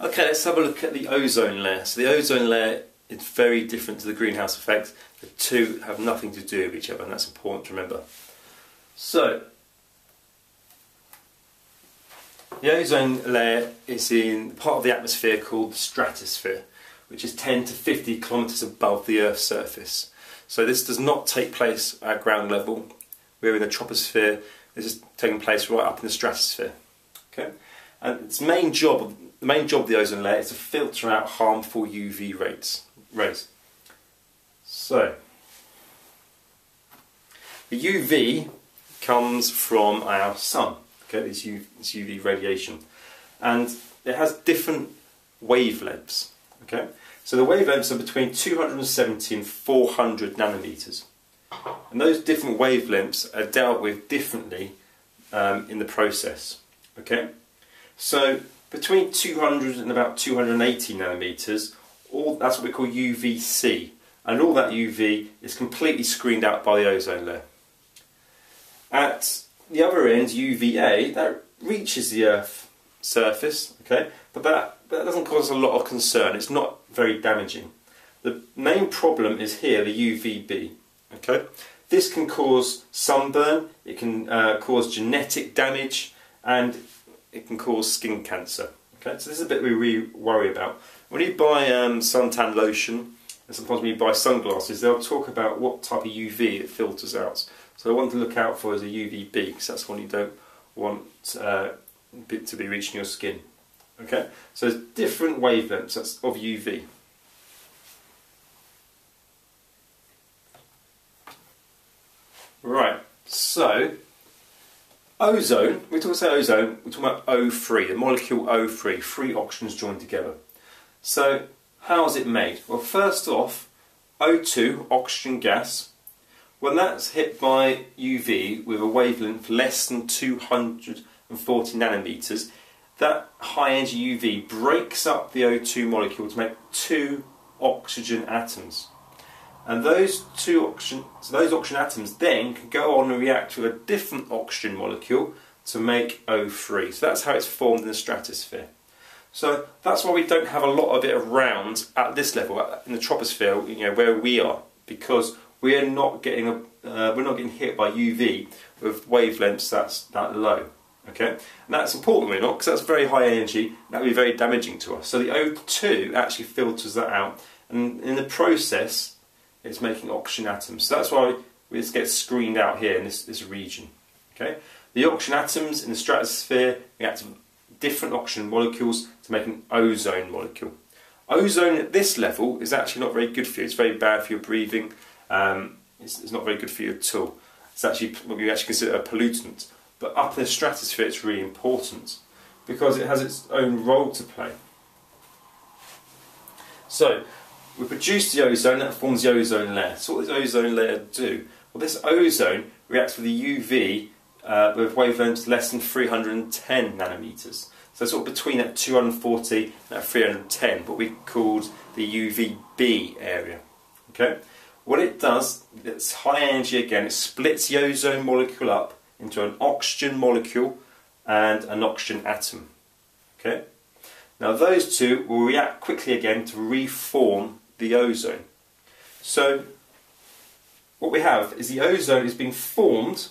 Okay, let's have a look at the ozone layer. So the ozone layer is very different to the greenhouse effect. The two have nothing to do with each other and that's important to remember. So, the ozone layer is in part of the atmosphere called the stratosphere, which is 10 to 50 kilometres above the Earth's surface. So this does not take place at ground level. We're in the troposphere. This is taking place right up in the stratosphere. Okay, and its main job, the main job of the ozone layer, is to filter out harmful UV rays. rays. So, the UV comes from our sun. Okay, this UV radiation, and it has different wavelengths. Okay, so the wavelengths are between 270 and 400 nanometers. And those different wavelengths are dealt with differently um, in the process. Okay, so between 200 and about 280 nanometers, all that's what we call UVC, and all that UV is completely screened out by the ozone layer. At the other end, UVA, that reaches the Earth surface, okay, but that that doesn't cause a lot of concern. It's not very damaging. The main problem is here, the UVB. Okay, this can cause sunburn. It can uh, cause genetic damage, and it can cause skin cancer. Okay, so this is a bit we really worry about. When you buy um, suntan lotion, and sometimes when you buy sunglasses, they'll talk about what type of UV it filters out. So the one to look out for is a UVB, because that's one you don't want uh, to be reaching your skin. Okay, so there's different wavelengths of UV. Right, so ozone, we talk about ozone, we're talking about O3, the molecule O3, three oxygens joined together. So how is it made? Well first off, O2, oxygen gas, when that's hit by UV with a wavelength less than 240 nanometers, that high energy UV breaks up the O2 molecule to make two oxygen atoms. And those two oxygen, so those oxygen atoms then can go on and react with a different oxygen molecule to make O3. So that's how it's formed in the stratosphere. So that's why we don't have a lot of it around at this level, in the troposphere, you know, where we are, because we are not getting a, uh, we're not getting hit by UV with wavelengths that's that low. Okay, and that's important really not because that's very high energy. That would be very damaging to us. So the O2 actually filters that out, and in the process, it's making oxygen atoms. So that's why this gets screened out here in this, this region. Okay, the oxygen atoms in the stratosphere react to different oxygen molecules to make an ozone molecule. Ozone at this level is actually not very good for you. It's very bad for your breathing. Um, it's, it's, not very good for you at all. It's actually what we actually consider a pollutant. But up in the stratosphere, it's really important because it has its own role to play. So, we produce the ozone, that forms the ozone layer. So what does the ozone layer do? Well, this ozone reacts with the UV uh, with wavelengths less than 310 nanometers. So sort of between that 240 and that 310, what we called the UVB area. Okay. What it does, it's high energy again. It splits the ozone molecule up into an oxygen molecule and an oxygen atom. Okay. Now those two will react quickly again to reform the ozone. So what we have is the ozone is being formed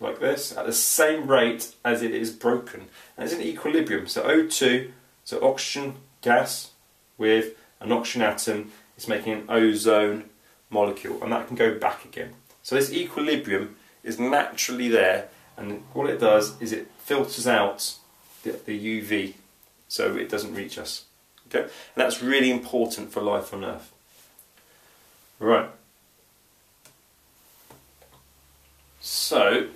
like this at the same rate as it is broken. And it's in equilibrium. So O2, so oxygen gas with an oxygen atom is making an ozone molecule and that can go back again. So this equilibrium is naturally there and what it does is it filters out the, the UV so it doesn't reach us. Okay? And that's really important for life on Earth. Right. So,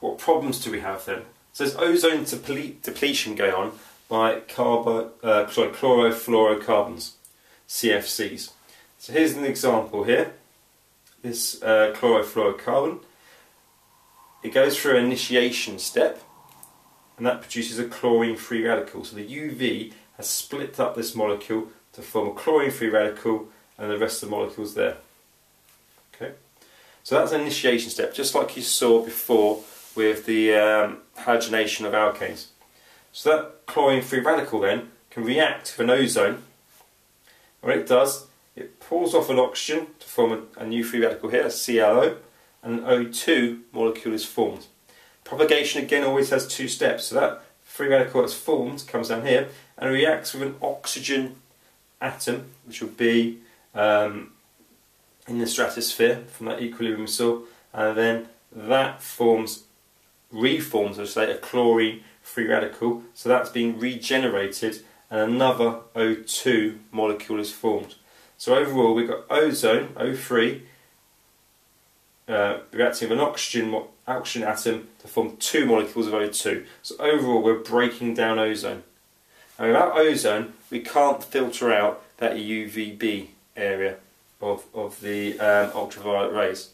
what problems do we have then? So there's ozone deple depletion going on by carbo, uh, chlorofluorocarbons, CFCs. So here's an example here. This uh, chlorofluorocarbon, it goes through an initiation step and that produces a chlorine-free radical. So the UV has split up this molecule to form a chlorine-free radical and the rest of the molecules there. Okay, So that's an initiation step, just like you saw before with the um, halogenation of alkanes. So that chlorine free radical then can react with an ozone. What it does, it pulls off an oxygen to form a, a new free radical here, a ClO, and an O2 molecule is formed. Propagation again always has two steps, so that free radical that's formed comes down here and reacts with an oxygen atom, which will be um, in the stratosphere from that equilibrium saw, and then that forms, reforms, I should say, a chlorine free radical, so that's being regenerated and another O2 molecule is formed. So overall we've got ozone, O3, uh, reacting with an oxygen, oxygen atom to form two molecules of O2. So overall we're breaking down ozone. And without ozone we can't filter out that UVB area of, of the um, ultraviolet rays.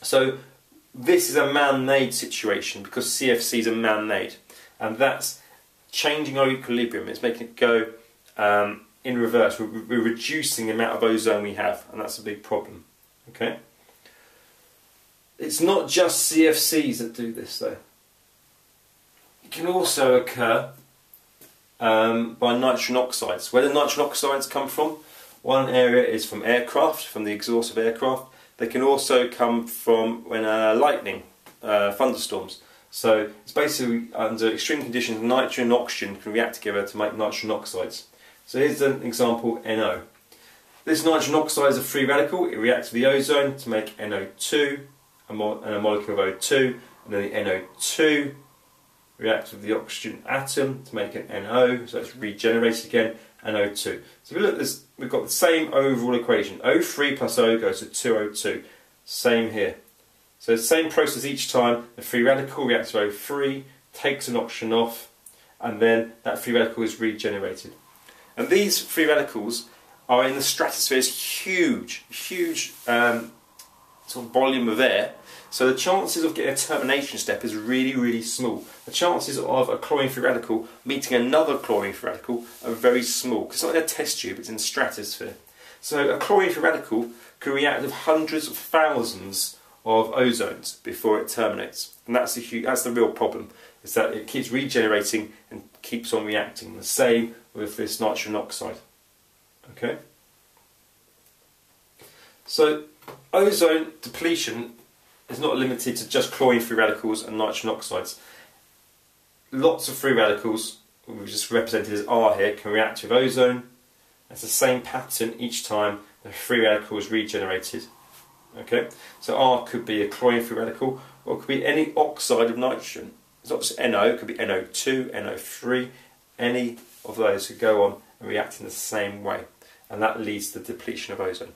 So this is a man-made situation because CFCs are man-made and that's changing our equilibrium, it's making it go um, in reverse. We're, we're, reducing the amount of ozone we have and that's a big problem. Okay. It's not just CFCs that do this though. It can also occur um, by nitrogen oxides. Where do nitrogen oxides come from? One area is from aircraft, from the exhaust of aircraft. They can also come from when uh, lightning, uh, thunderstorms. So it's basically under extreme conditions, nitrogen and oxygen can react together to make nitrogen oxides. So here's an example, NO. This nitrogen oxide is a free radical. It reacts with the ozone to make NO2 and a molecule of O2, and then the NO2 reacts with the oxygen atom to make an NO, so it's regenerated again, and O2. So if we look at this, we've got the same overall equation. O3 plus O goes to 2O2. Same here. So same process each time, the free radical reacts with O3, takes an oxygen off, and then that free radical is regenerated. And these free radicals are in the stratosphere, it's huge, huge um, sort of volume of air. So the chances of getting a termination step is really, really small. The chances of a chlorine free radical meeting another chlorine free radical are very small it's not in a test tube, it's in the stratosphere. So a chlorine free radical can react with hundreds of thousands of ozones before it terminates. And that's the, huge, that's the real problem, is that it keeps regenerating and keeps on reacting. The same with this nitrogen oxide. Okay? So ozone depletion is not limited to just chlorine free radicals and nitrogen oxides. Lots of free radicals, which is represented as R here, can react with ozone. It's the same pattern each time the free radical is regenerated. Okay, so R could be a chlorine free radical, or it could be any oxide of nitrogen. It's not just NO, it could be NO2, NO3, any of those could go on and react in the same way, and that leads to the depletion of ozone.